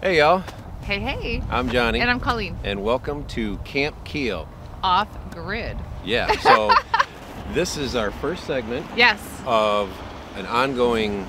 Hey y'all, Hey, hey. I'm Johnny, And I'm Colleen. and welcome to Kamp Kuehl. Off grid. Yeah, so this is our first segment Yes. of an ongoing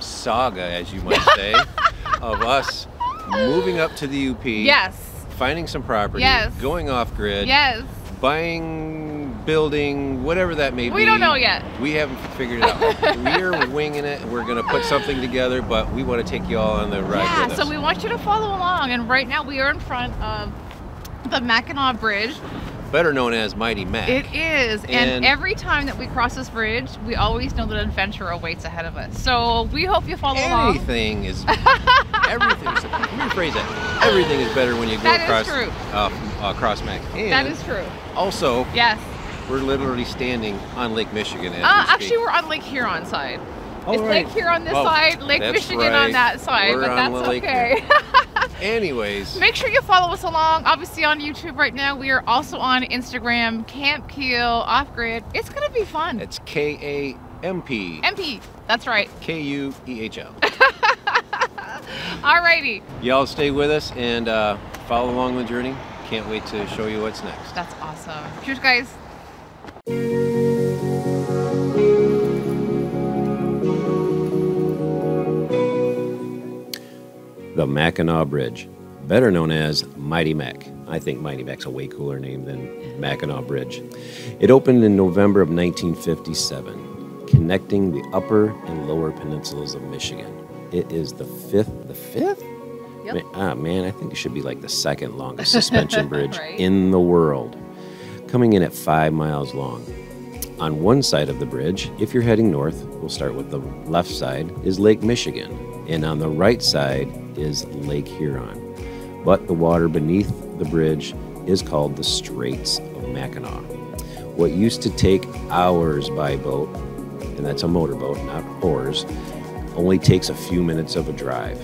saga, as you might say, of us moving up to the UP, Yes. finding some property, Yes. going off grid, Yes. buying, building, whatever that may be. We don't know yet. We haven't figured it out. We're winging it. We're going to put something together, but we want to take you all on the ride Yeah, so we want you to follow along. And right now we are in front of the Mackinac Bridge. Better known as Mighty Mac. It is. And, And- every time that we cross this bridge, we always know that adventure awaits ahead of us. So we hope you follow along. Anything is everything. Is, let me rephrase that. Everything is better when you go That is across true. Uh, uh, across Mac. And That is true. also Yes. We're literally standing on Lake Michigan. As Uh, we actually, we're on Lake Huron side. Oh, it's right. Lake Huron this Oh, side, Lake Michigan right. on that side, We're but that's the Lake okay. Anyways, Make sure you follow us along. Obviously on YouTube right now. We are also on Instagram, Kamp Kuehl, Off Grid. It's gonna be fun. it's K A M P. M P. That's right. K U E H L. Alrighty. Y'all stay with us and uh, follow along the journey. Can't wait to show you what's next. That's awesome. Cheers, guys. The Mackinac Bridge, better known as Mighty Mac. I think Mighty Mac's a way cooler name than Mackinac Bridge. It opened in November of 1957, connecting the upper and lower peninsulas of Michigan. It is the fifth, the fifth? Yep. Man, ah, man, I think it should be like the second longest suspension bridge Right. in the world, coming in at five miles long. On one side of the bridge, if you're heading north, we'll start with the left side, is Lake Michigan, and on the right side is Lake Huron. But the water beneath the bridge is called the Straits of Mackinac. What used to take hours by boat, and that's a motorboat, not oars, only takes a few minutes of a drive.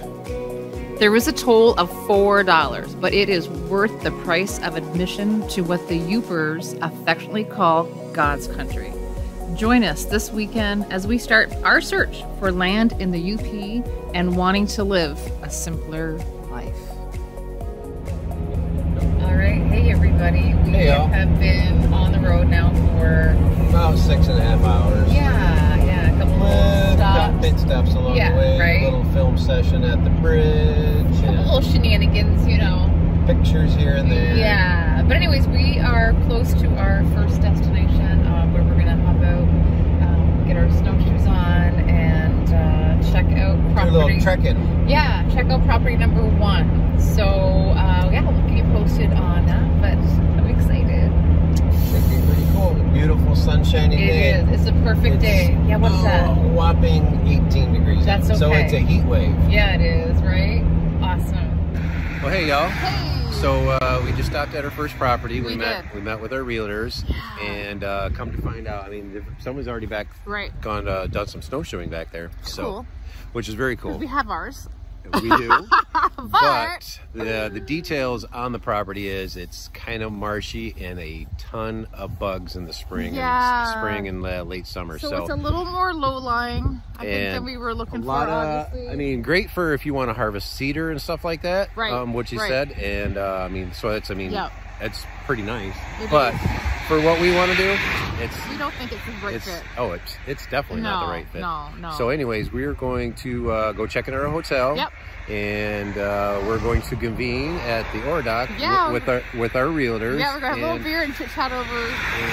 There was a toll of four dollars, but it is worth the price of admission to what the Yoopers affectionately call God's country. Join us this weekend as we start our search for land in the UP and wanting to live a simpler life. All right, hey everybody. We Hey, have been on the road now for About six and a half hours. yeah, yeah, a couple of stops, pit stops along Yeah, the way. right. A little film session at the bridge. couple And little shenanigans, you know. pictures here and there. Yeah, but anyways, we are close to our first destination uh, where we're gonna hop out, snowshoes on, and uh, check out Do a property. little trekking. yeah, check out property number one. So uh, yeah, we'll keep you posted on that. But I'm excited. Should be pretty cool. Beautiful sunshiny It day. is. It's a perfect day. Yeah, what's oh, that? Whopping 18 degrees. That's out. So it's a heat wave. Yeah, it is. Right. Awesome. Well, hey y'all. Hey. So uh, we just stopped at our first property. We, We met. did. We met with our realtors, Yeah. and uh, come to find out, I mean, someone's already back, Right. gone, uh, done some snowshoeing back there. So, Cool. which is very cool. We have ours, We do. but, but the the details on the property is it's kind of marshy and a ton of bugs in the spring Yeah. and spring and uh, late summer. so, So, it's a little more low lying. I think than we were looking for. lot of obviously. I mean, great for if you want to harvest cedar and stuff like that. Right, Um, what you right. said, and uh, I mean, so that's I mean, Yeah. It's pretty nice. It but is. for what we want to do, it's we don't think it's the right it's fit. oh, it's it's definitely not the right fit. no, no. So, anyways, we are going to uh, go check in our hotel. Yep. And uh, we're going to convene at the Ore Dock Yeah. with our with our realtors. Yeah, we're gonna have a little beer and chit chat over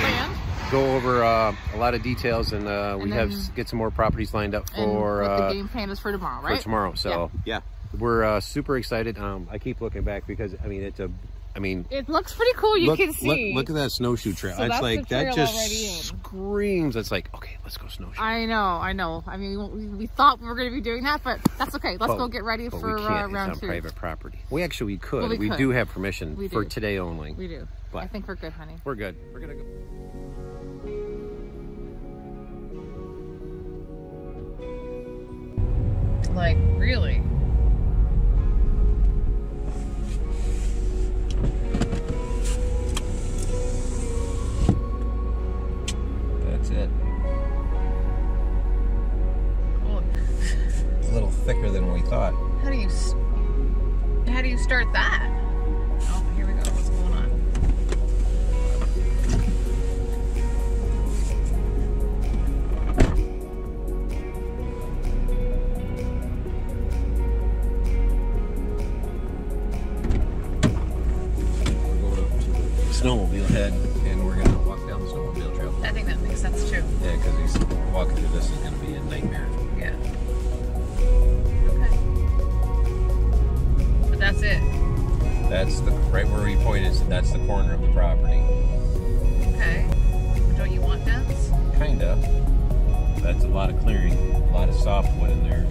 land. Go over uh, a lot of details, and uh, we And have then- s- get some more properties lined up And for what uh, the game plan is for tomorrow, right? for tomorrow. So yeah, we're uh, super excited. Um, I keep looking back because I mean it's a, I mean It looks pretty cool. You look, can look see. look at that snowshoe trail. So it's like that just screams. It's like okay, let's go snowshoe. I know, I know. I mean, we, we thought we were going to be doing that, but that's okay. Let's But- go get ready for we uh, round it's on two. private property. We actually we could. Well, we we could. do have permission We for today only. We do. But- I think we're good, honey. We're good. We're gonna go. Like, really? Thicker than we thought. How do you? how do you start that? Oh, here we go. What's going on? We're going up to the snowmobile head, and we're gonna walk down the snowmobile trail. I think that makes sense too. Yeah, because he's walking through this That's the right where he pointed. That's the corner of the property. Okay. Don't you want fence? Kinda. That's a lot of clearing, a lot of softwood in there.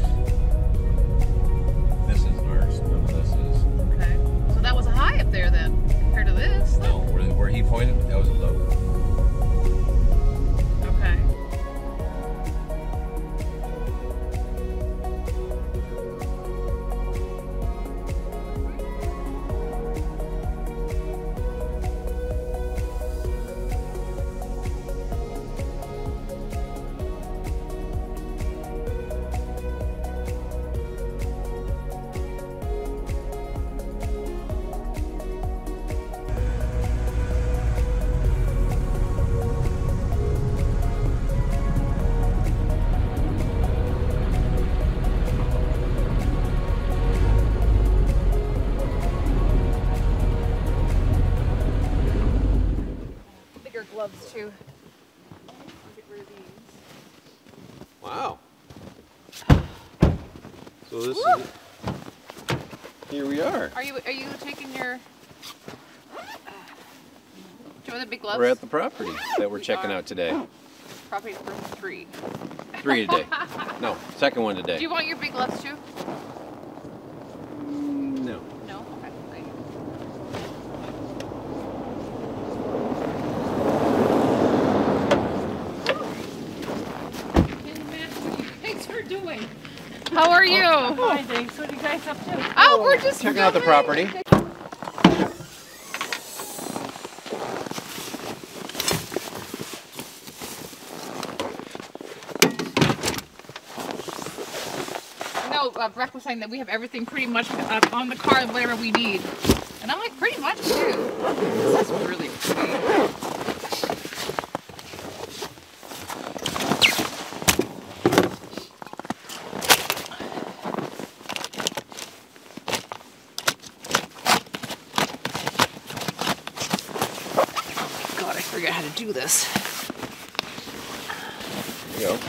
This is ours. None of this is. Okay. So that was a high up there then, compared to this. No, where, where he pointed, that was a low. Gloves too. Get rid of these. Wow. So this is. Here we are. Are you are you taking your? Uh, do you want the big gloves? We're at the property that we're checking out today. property for three. Three today. No, second one today. Do you want your big gloves too? No. No. Okay. great. Thanks for doing. How are you? Hi, thanks. What are you guys up to? Oh, we're just Checking out the property. No, uh, Breck was saying that we have everything pretty much uh, on the car, whatever we need. And I'm like, pretty much too. This is really pretty. God, I forget how to do this. There you go.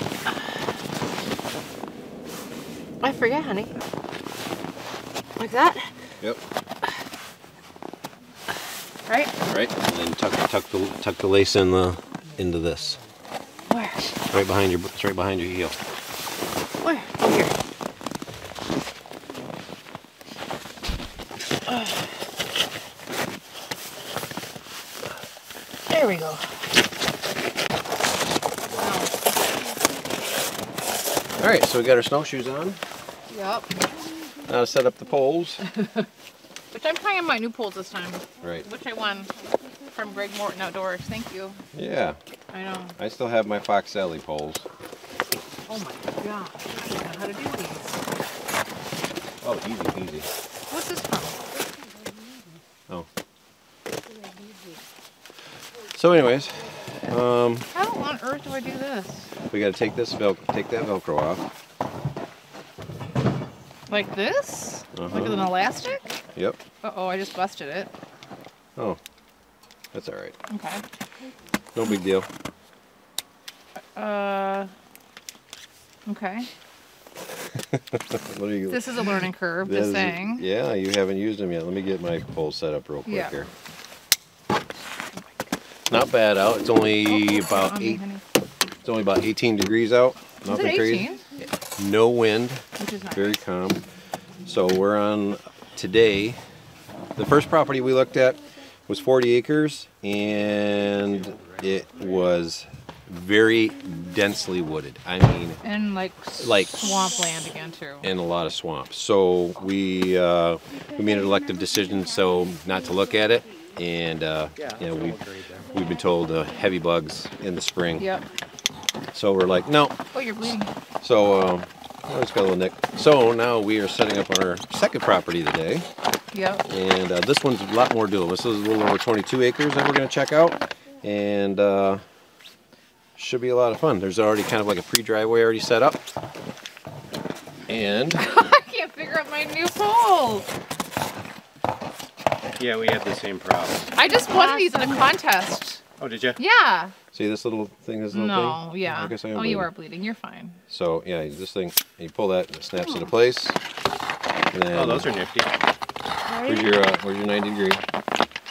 I forget, honey. Like that, Yep. right? Right. And then tuck tuck the tuck the lace in the into this. Where? Right behind your it's right behind your heel. Where? Oh, here. There we go. All right, so we got our snowshoes on. Yep. Now to set up the poles. Which I'm trying my new poles this time. Right. Which I won from Greg Morton Outdoors. Thank you. Yeah. I know. I still have my Foxelli poles. Oh my god. I don't know how to do these. Oh, easy peasy. What's this from? Oh. So, anyways, um, How on earth do I do this? we got to take this vel take that Velcro off. Like this? Like Uh-huh. with an elastic? Yep. Uh oh, I just busted it. Oh, that's all right. Okay. No big deal. Uh. Okay. What are you? This is a learning curve, just saying. Yeah, you haven't used them yet. Let me get my pole set up real quick Yeah. here. Not bad out. It's only Oh, about eight. It's only about 18 degrees out. Nothing crazy. 18? No wind. Which is nice. Very calm. So we're on today. The first property we looked at was 40 acres and it was very densely wooded. I mean, And like, Like- swampland again, too. and a lot of swamps. So we uh, we made an elective decision so not to look at it. And uh, you know we we've been told uh, heavy bugs in the spring. Yep. So we're like no. Oh, you're bleeding. So um, oh, it's got a little nick. So now we are setting up on our second property today. Yep. And uh, this one's a lot more doable. This is a little over 22 acres that we're going to check out. And uh, should be a lot of fun. There's already kind of like a pre-driveway already set up. And I can't figure out my new pole. Yeah, we had the same problem. I just won these in a contest. Oh, did you? Yeah. See this little thing, this little No, thing? yeah. I guess I am oh, you are bleeding. You're fine. So yeah, this thing, you pull that and it snaps into place. And then Oh, those are nifty. Where's your, uh, where's your 90 degree?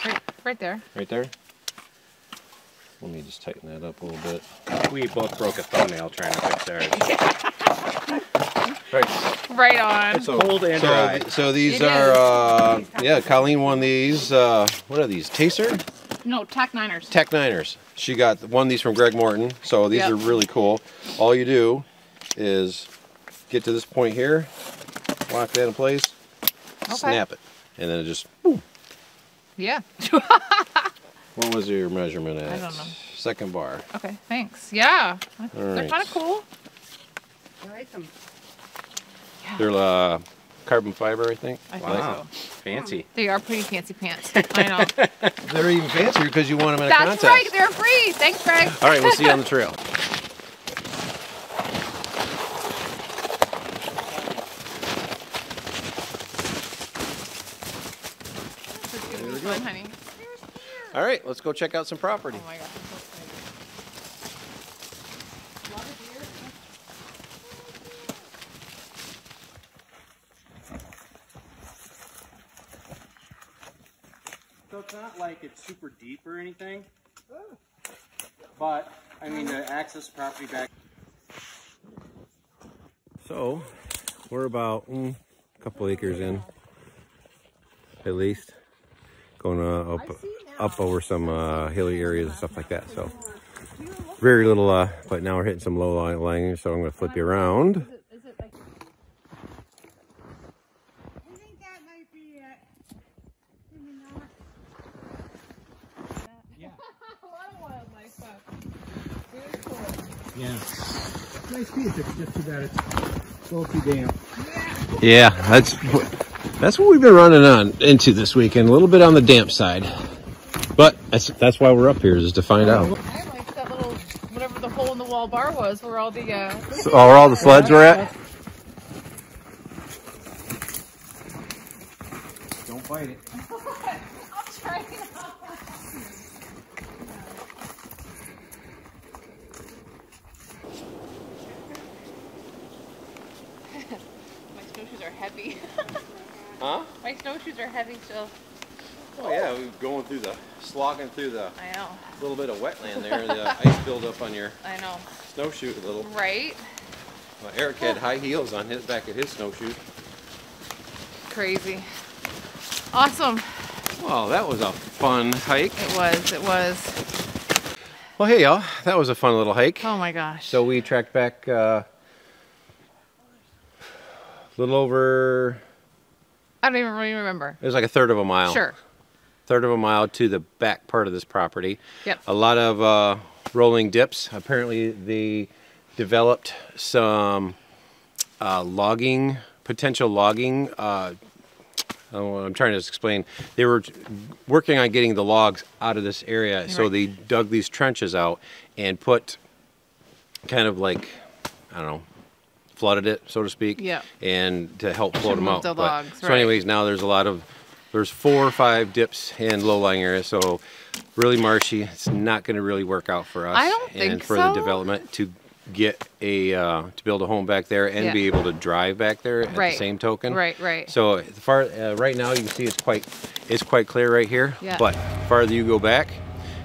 Right, right there. Right there? Let me just tighten that up a little bit. We both broke a thumbnail trying to fix ours. Right. Right on. It's cold and so, dry. so these It are, uh, yeah, Colleen won these. Uh, what are these? Taser? No, Tac Niners. Tech Niners. She got one of these from Greg Morton. So these Yep. are really cool. All you do is get to this point here, lock that in place, snap it, and then it just. Yeah. What was your measurement at? I don't know. Second bar. okay, thanks. Yeah. They're right. kind of cool. They're uh, carbon fiber, I think. I think Wow. so. Fancy. Hmm. They are pretty fancy pants. I know. They're even fancier because you won them in a That's contest. right. They're free. Thanks, Greg. All right, we'll see you on the trail. This is gonna be fun, honey. All right, let's go check out some property. Oh my gosh, I'm so excited. So it's not like it's super deep or anything. But, I mean, to access property back. So, we're about mm, a couple acres in, at least, going uh, up up over some uh, hilly areas and stuff like that. So, very little, uh, but now we're hitting some low lying- lying, so I'm going to flip you around. Is it like I think that might be it. Maybe not. a lot of wildlife stuff? Very cool. Yeah. Nice piece, it's just too bad it's so too damp. Yeah, that's that's what we've been running on into this weekend. A little bit on the damp side, but that's that's why we're up here is to find out. I like that little, whatever the hole in the wall bar was, where all the, uh, So, oh, where all the sleds were at? Don't bite it. I'll try it out. My snowshoes are heavy. Huh? My snowshoes are heavy still. Oh yeah, we're going through the slogging through the I know. little bit of wetland there. The ice buildup on your I know. snowshoe a little. Right? Well, Eric had high heels on his back of his snowshoe. Crazy. Awesome. Well, that was a fun hike. It was. It was. Well, hey y'all, that was a fun little hike. Oh my gosh. So we tracked back uh, a little over. I don't even really remember. It was like a third of a mile. Sure. Third of a mile to the back part of this property. Yep. A lot of uh, rolling dips. Apparently, they developed some uh, logging, potential logging. Uh, I'm trying to explain. They were working on getting the logs out of this area, so they dug these trenches out and put kind of like, I don't know, flooded it, so to speak. Yeah. And to help float them out. the But- logs, so, right. anyways, now there's a lot of there's four or five dips in low-lying areas, so really marshy. It's not going to really work out for us I don't and think for the development to get a uh, to build a home back there and Yeah. be able to drive back there at Right. the same token. Right, right. So far uh, right now you can see it's quite it's quite clear right here. Yeah. But farther you go back,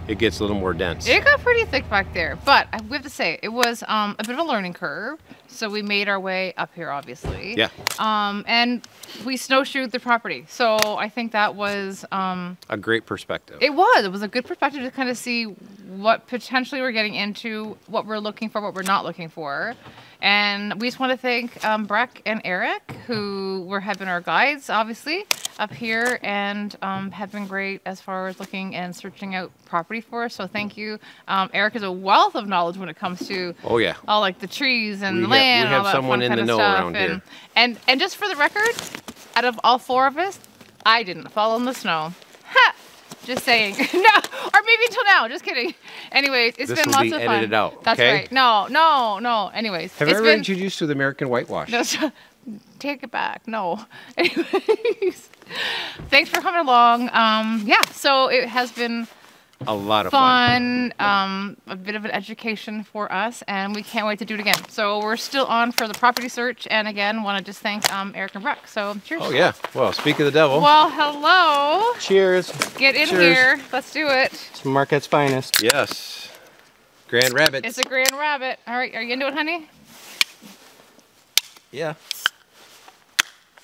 it gets a little more dense. It got pretty thick back there, but I we have to say it was um, a bit of a learning curve. So we made our way up here, obviously. Yeah. Um, and we snowshoed the property. So I think that was um, a great perspective. it was it was a good perspective to kind of see what potentially we're getting into, what we're looking for, what we're not looking for. And we just want to thank um, Breck and Eric, who were have been our guides, obviously, up here, and um, have been great as far as looking and searching out property for us. So thank you. Um, Eric is a wealth of knowledge when it comes to oh yeah. all like the trees and We the have- we land. and have all that someone in kind the of know stuff. around and, here. And and just for the record, out of all four of us, I didn't fall in the snow. Ha! Just saying. no, or maybe until now. Just kidding. Anyways, it's This been will lots be of fun. edited out, That's okay? right. No, no, no. Anyways, Have it's I ever been. introduced you to the American whitewash? No, so- take it back. No. Anyways, thanks for coming along. Um, yeah, so it has been A lot of fun. fun, um, a bit of an education for us, and we can't wait to do it again. So we're still on for the property search, and again, want to just thank um, Eric and Brooke. So cheers. Oh yeah. Well, speak of the devil. Well, hello. Cheers. Get in Cheers. here. Let's do it. It's Marquette's finest. Yes. Grand Rabbit. It's a grand rabbit. All right, are you into it, honey? yeah.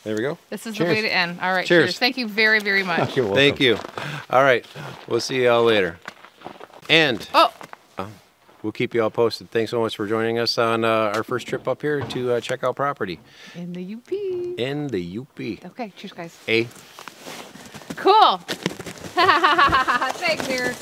There we go. This is Cheers. the way to end. All right, Cheers. cheers. Thank you very, very much. You're welcome. Thank you. All right. We'll see y'all later. And Oh, we'll keep you all posted. Thanks so much for joining us on uh, our first trip up here to uh, check out property in the UP. in the UP. Okay, cheers, guys. A Cool. Thanks, Eric.